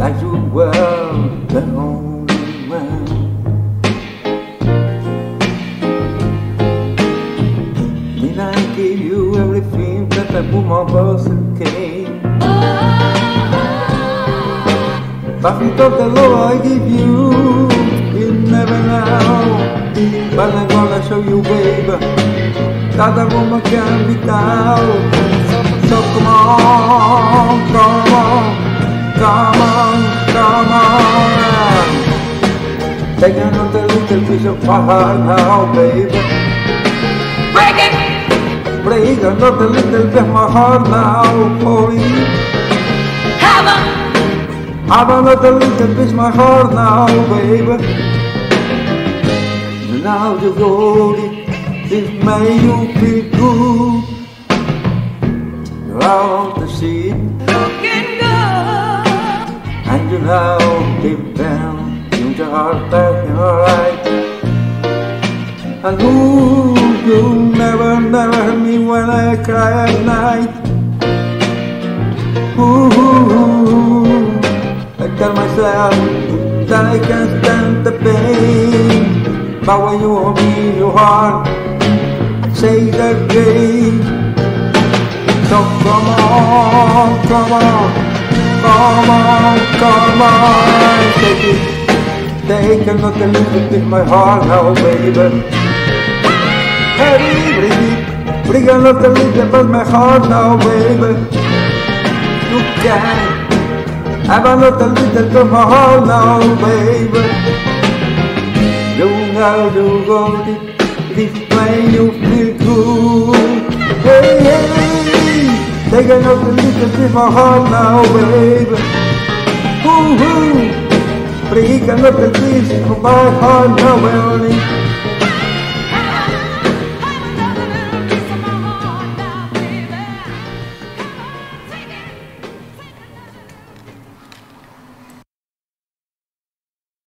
like you were the only one. Then I gave you everything that a woman person came. But with all the love I give you, you never know. But I'm gonna show you, baby, that a woman can be down. So Take another little piece of my heart now, baby. Break it! Break another little bit of my heart now, please. Heaven! Have another little of my heart now, baby. And now you got it, made you feel good. To see it, Looking good! and you know deep down in your heart that you're alright. And ooh, you never, never heard me when I cry at night. Ooh, I tell myself that I can't stand the pain. But when you hold me in your heart, I say it again. So come on, come on, come on, come on, take it. Take another little bit my heart now, baby. Hey, bring it, bring another little bit my heart now, baby. You can have another little bit my heart now, baby. You know you got it, this way you feel good. Hey, hey, take another little bit my heart now, baby. Ooh, ooh, break another piece of my heart now, baby.